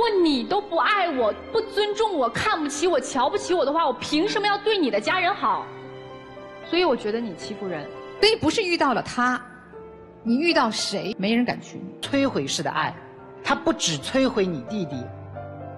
果你都不爱我、不尊重我、看不起我、瞧不起我的话，我凭什么要对你的家人好？所以我觉得你欺负人。所以不是遇到了他，你遇到谁，没人敢娶你。摧毁式的爱，他不只摧毁你弟弟，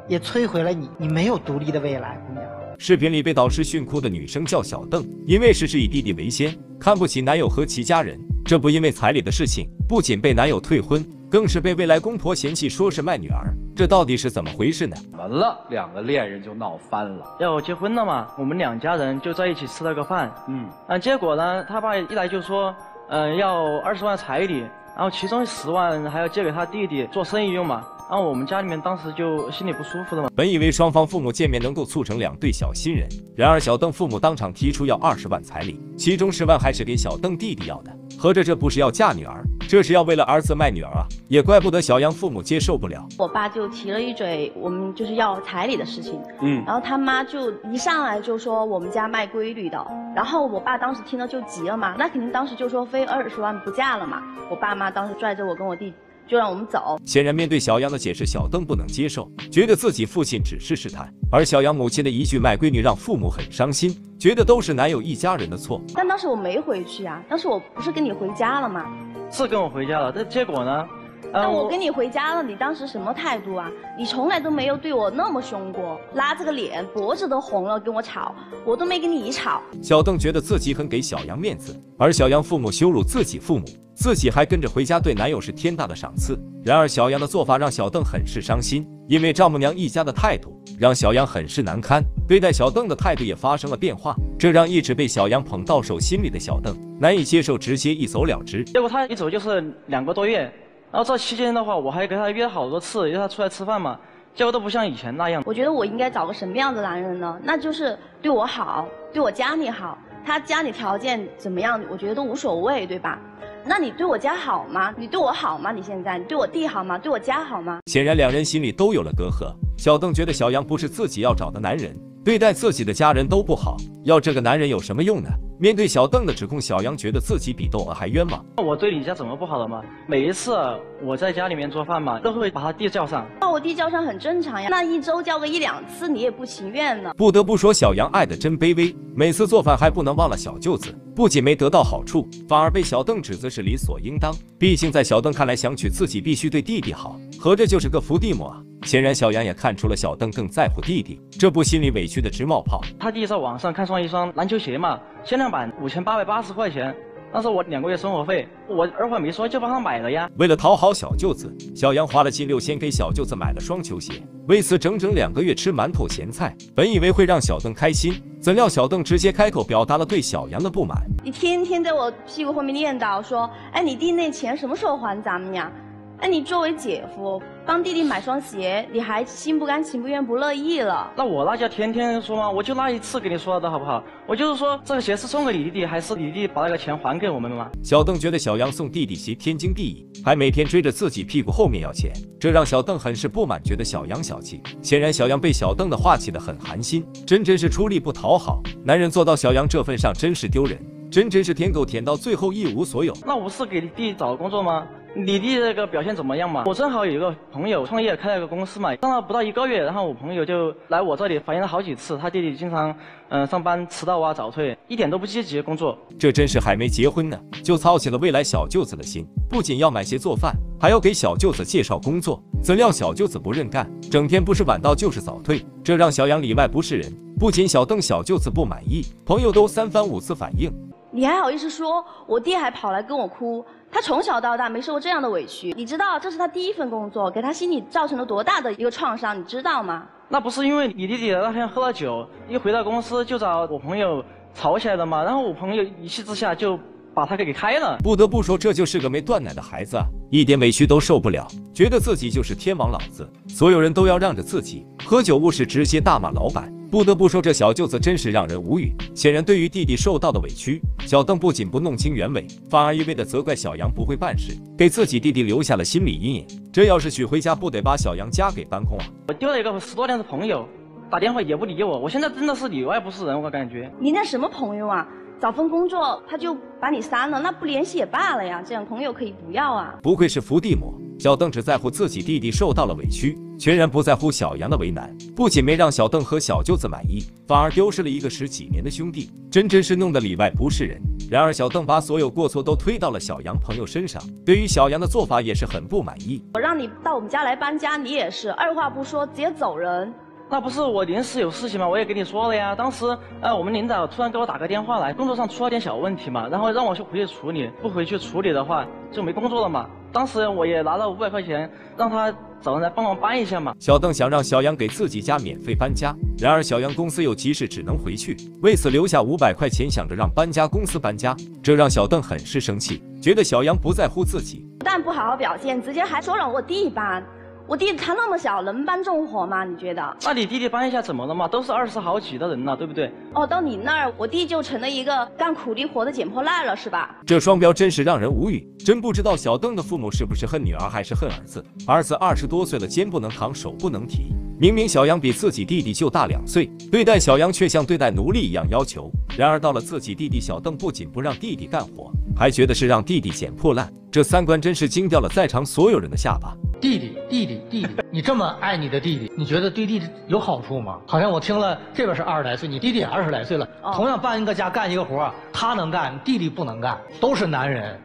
也摧毁了你。你没有独立的未来，姑娘。视频里被导师训哭的女生叫小邓，因为事事以弟弟为先，看不起男友和其家人。这不因为彩礼的事情，不仅被男友退婚，更是被未来公婆嫌弃，说是卖女儿。这到底是怎么回事呢？完了，两个恋人就闹翻了。要结婚了嘛，我们两家人就在一起吃了个饭。嗯，啊，结果呢，他爸一来就说，嗯，要二十万彩礼，然后其中十万还要借给他弟弟做生意用嘛。然后我们家里面当时就心里不舒服了嘛。本以为双方父母见面能够促成两对小新人，然而小邓父母当场提出要二十万彩礼，其中十万还是给小邓弟弟要的。合着这不是要嫁女儿，这是要为了儿子卖女儿啊！也怪不得小杨父母接受不了。我爸就提了一嘴，我们就是要彩礼的事情。嗯，然后他妈就一上来就说我们家卖闺女的，然后我爸当时听了就急了嘛，那肯定当时就说非二十万不嫁了嘛。我爸妈当时拽着我跟我弟。就让我们走。显然，面对小杨的解释，小邓不能接受，觉得自己父亲只是试探。而小杨母亲的一句卖闺女，让父母很伤心，觉得都是男友一家人的错。但当时我没回去啊，当时我不是跟你回家了吗？是跟我回家了，但结果呢？那我跟你回家了，你当时什么态度啊？你从来都没有对我那么凶过，拉着个脸，脖子都红了跟我吵，我都没跟你一吵。小邓觉得自己很给小杨面子，而小杨父母羞辱自己父母，自己还跟着回家，对男友是天大的赏赐。然而小杨的做法让小邓很是伤心，因为丈母娘一家的态度让小杨很是难堪，对待小邓的态度也发生了变化，这让一直被小杨捧到手心里的小邓难以接受，直接一走了之。结果他一走就是两个多月。然后这期间的话，我还跟他约好多次，约他出来吃饭嘛，结果都不像以前那样。我觉得我应该找个什么样的男人呢？那就是对我好，对我家里好，他家里条件怎么样，我觉得都无所谓，对吧？那你对我家好吗？你对我好吗？你现在你对我弟好吗？对我家好吗？显然两人心里都有了隔阂。小邓觉得小杨不是自己要找的男人，对待自己的家人都不好，要这个男人有什么用呢？面对小邓的指控，小杨觉得自己比窦娥还冤枉。我对你家怎么不好了吗？每一次我在家里面做饭嘛，都会把他弟叫上。那我弟叫上很正常呀。那一周叫个一两次，你也不情愿呢。不得不说，小杨爱的真卑微。每次做饭还不能忘了小舅子，不仅没得到好处，反而被小邓指责是理所应当。毕竟在小邓看来，想娶自己必须对弟弟好，合着就是个伏地魔啊。显然，小杨也看出了小邓更在乎弟弟，这不心里委屈的直冒泡。他弟在网上看上一双篮球鞋嘛，限量版五千八百八十块钱，那是我两个月生活费，我二话没说就帮他买了呀。为了讨好小舅子，小杨花了近六千给小舅子买了双球鞋，为此整整两个月吃馒头咸菜。本以为会让小邓开心，怎料小邓直接开口表达了对小杨的不满。你天天在我屁股后面念叨说，哎，你弟那钱什么时候还咱们呀？哎，你作为姐夫帮弟弟买双鞋，你还心不甘情不愿不乐意了？那我那叫天天说吗？我就那一次给你说的好不好？我就是说这个鞋是送给你弟弟，还是你弟弟把那个钱还给我们的吗？小邓觉得小杨送弟弟鞋天经地义，还每天追着自己屁股后面要钱，这让小邓很是不满，觉得小杨小气。显然小杨被小邓的话气得很寒心，真真是出力不讨好。男人做到小杨这份上，真是丢人，真真是舔狗舔到最后一无所有。那我是给你弟找工作吗？你弟那个表现怎么样嘛？我正好有一个朋友创业开了个公司嘛，上了不到一个月，然后我朋友就来我这里反映了好几次，他弟弟经常嗯上班迟到啊早退，一点都不积极工作。这真是还没结婚呢，就操起了未来小舅子的心，不仅要买鞋做饭，还要给小舅子介绍工作。怎料小舅子不认干，整天不是晚到就是早退，这让小杨里外不是人。不仅小邓小舅子不满意，朋友都三番五次反映。你还好意思说？我弟还跑来跟我哭。他从小到大没受过这样的委屈，你知道这是他第一份工作，给他心里造成了多大的一个创伤，你知道吗？那不是因为你弟弟那天喝了酒，一回到公司就找我朋友吵起来了吗？然后我朋友一气之下就。把他给给开了，不得不说，这就是个没断奶的孩子，一点委屈都受不了，觉得自己就是天王老子，所有人都要让着自己。喝酒误事，直接大骂老板。不得不说，这小舅子真是让人无语。显然，对于弟弟受到的委屈，小邓不仅不弄清原委，反而一味的责怪小杨不会办事，给自己弟弟留下了心理阴影。这要是娶回家，不得把小杨家给搬空啊！我丢了一个十多年的朋友，打电话也不理我，我现在真的是里外不是人，我感觉。你那什么朋友啊？找份工作他就把你删了，那不联系也罢了呀。这样朋友可以不要啊。不愧是伏地魔，小邓只在乎自己弟弟受到了委屈，全然不在乎小杨的为难，不仅没让小邓和小舅子满意，反而丢失了一个十几年的兄弟，真真是弄得里外不是人。然而小邓把所有过错都推到了小杨朋友身上，对于小杨的做法也是很不满意。我让你到我们家来搬家，你也是二话不说直接走人。那不是我临时有事情吗？我也跟你说了呀。当时，呃，我们领导突然给我打个电话来，工作上出了点小问题嘛，然后让我去回去处理。不回去处理的话，就没工作了嘛。当时我也拿了五百块钱，让他找人来帮忙搬一下嘛。小邓想让小杨给自己家免费搬家，然而小杨公司有急事，只能回去，为此留下五百块钱，想着让搬家公司搬家，这让小邓很是生气，觉得小杨不在乎自己，不但不好好表现，直接还说让我弟搬。我弟弟他那么小，能搬重活吗？你觉得？那你弟弟搬一下怎么了嘛？都是二十好几的人了，对不对？哦，到你那儿，我弟就成了一个干苦力活的捡破烂了，是吧？这双标真是让人无语，真不知道小邓的父母是不是恨女儿还是恨儿子？儿子二十多岁了，肩不能扛，手不能提。明明小杨比自己弟弟就大两岁，对待小杨却像对待奴隶一样要求。然而到了自己弟弟小邓，不仅不让弟弟干活，还觉得是让弟弟捡破烂。这三观真是惊掉了在场所有人的下巴。弟弟，弟弟，弟弟，你这么爱你的弟弟，你觉得对弟弟有好处吗？好像我听了，这边是二十来岁，你弟弟也二十来岁了，同样搬一个家，干一个活，他能干，弟弟不能干，都是男人，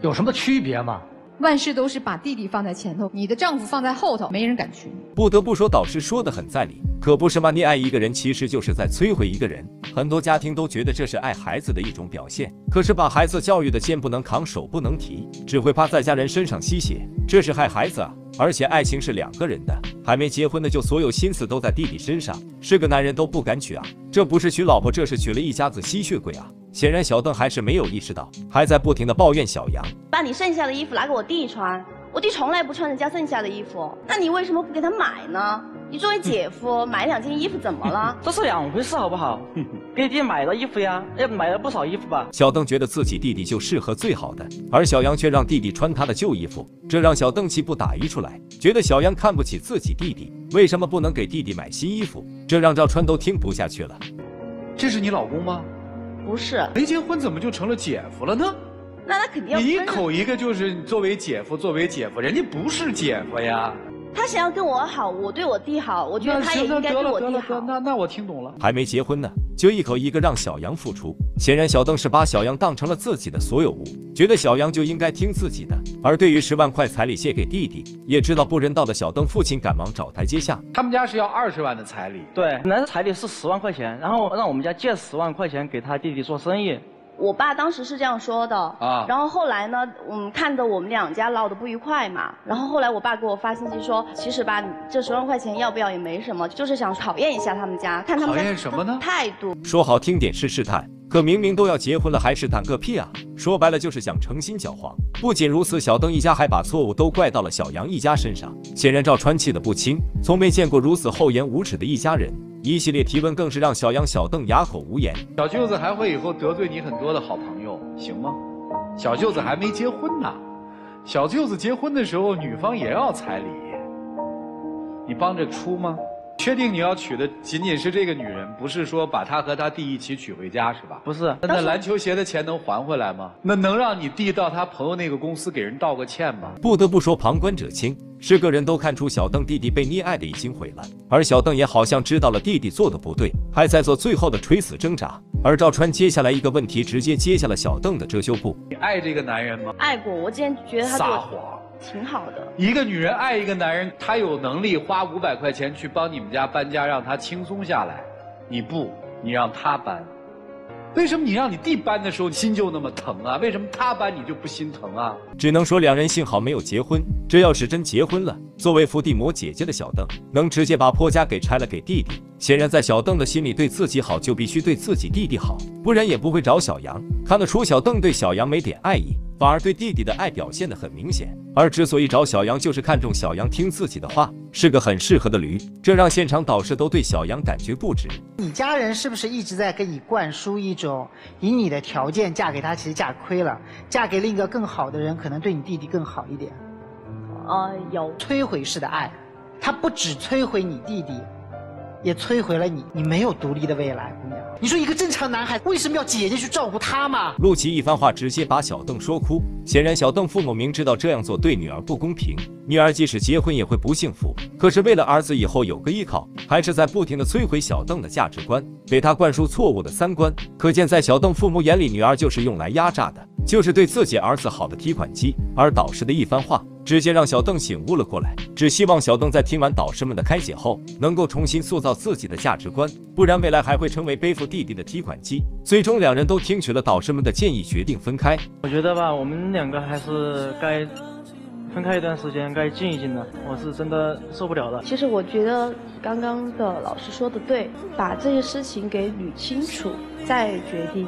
有什么区别吗？万事都是把弟弟放在前头，你的丈夫放在后头，没人敢娶你。不得不说，导师说的很在理，可不是吗？你爱一个人，其实就是在摧毁一个人。很多家庭都觉得这是爱孩子的一种表现，可是把孩子教育的肩不能扛，手不能提，只会趴在家人身上吸血，这是害孩子啊！而且爱情是两个人的，还没结婚的就所有心思都在弟弟身上，是个男人都不敢娶啊！这不是娶老婆，这是娶了一家子吸血鬼啊！显然小邓还是没有意识到，还在不停的抱怨小杨，把你剩下的衣服拿给我弟穿，我弟从来不穿人家剩下的衣服，那你为什么不给他买呢？你作为姐夫买两件衣服怎么了？这是两回事好不好？给弟买了衣服呀，也买了不少衣服吧。小邓觉得自己弟弟就适合最好的，而小杨却让弟弟穿他的旧衣服，这让小邓气不打一处来，觉得小杨看不起自己弟弟，为什么不能给弟弟买新衣服？这让赵川都听不下去了。这是你老公吗？不是，没结婚怎么就成了姐夫了呢？那他肯定你一口一个就是作为姐夫，作为姐夫，人家不是姐夫呀。他想要跟我好，我对我弟好，我觉得他也应该对我弟好。那那我听懂了。还没结婚呢，就一口一个让小杨付出。显然小邓是把小杨当成了自己的所有物，觉得小杨就应该听自己的。而对于十万块彩礼借给弟弟，也知道不人道的小邓父亲赶忙找台阶下。他们家是要二十万的彩礼，对，本来彩礼是十万块钱，然后让我们家借十万块钱给他弟弟做生意。我爸当时是这样说的啊，然后后来呢，嗯，看着我们两家闹得不愉快嘛，然后后来我爸给我发信息说，其实吧，这十万块钱要不要也没什么，就是想考验一下他们家，看他们家什么呢？态度。说好听点是试探，可明明都要结婚了，还试探个屁啊！说白了就是想诚心搅黄。不仅如此，小邓一家还把错误都怪到了小杨一家身上，显然赵川气得不轻，从没见过如此厚颜无耻的一家人。一系列提问更是让小杨、小邓哑口无言。小舅子还会以后得罪你很多的好朋友，行吗？小舅子还没结婚呢，小舅子结婚的时候，女方也要彩礼，你帮着出吗？确定你要娶的仅仅是这个女人，不是说把她和他弟一起娶回家是吧？不是。那篮球鞋的钱能还回来吗？那能让你弟到他朋友那个公司给人道个歉吗？不得不说，旁观者清，是个人都看出小邓弟弟被溺爱的已经毁了，而小邓也好像知道了弟弟做的不对，还在做最后的垂死挣扎。而赵川接下来一个问题，直接接下了小邓的遮羞布。你爱这个男人吗？爱过，我之前觉得他撒谎。挺好的。一个女人爱一个男人，她有能力花五百块钱去帮你们家搬家，让他轻松下来。你不，你让他搬。为什么你让你弟搬的时候心就那么疼啊？为什么他搬你就不心疼啊？只能说两人幸好没有结婚。这要是真结婚了，作为伏地魔姐姐的小邓，能直接把破家给拆了给弟弟。显然，在小邓的心里，对自己好就必须对自己弟弟好，不然也不会找小杨。看得出小邓对小杨没点爱意。反而对弟弟的爱表现得很明显，而之所以找小杨，就是看中小杨听自己的话，是个很适合的驴，这让现场导师都对小杨感觉不值。你家人是不是一直在给你灌输一种，以你的条件嫁给他其实嫁亏了，嫁给另一个更好的人可能对你弟弟更好一点？啊，有摧毁式的爱，他不只摧毁你弟弟，也摧毁了你，你没有独立的未来，姑娘。你说一个正常男孩为什么要姐姐去照顾他嘛？陆琪一番话直接把小邓说哭。显然，小邓父母明知道这样做对女儿不公平，女儿即使结婚也会不幸福。可是为了儿子以后有个依靠，还是在不停的摧毁小邓的价值观，给他灌输错误的三观。可见，在小邓父母眼里，女儿就是用来压榨的，就是对自己儿子好的提款机。而导师的一番话。直接让小邓醒悟了过来，只希望小邓在听完导师们的开解后，能够重新塑造自己的价值观，不然未来还会成为背负弟弟的提款机。最终，两人都听取了导师们的建议，决定分开。我觉得吧，我们两个还是该分开一段时间，该静一静的。我是真的受不了了。其实我觉得刚刚的老师说的对，把这些事情给捋清楚，再决定。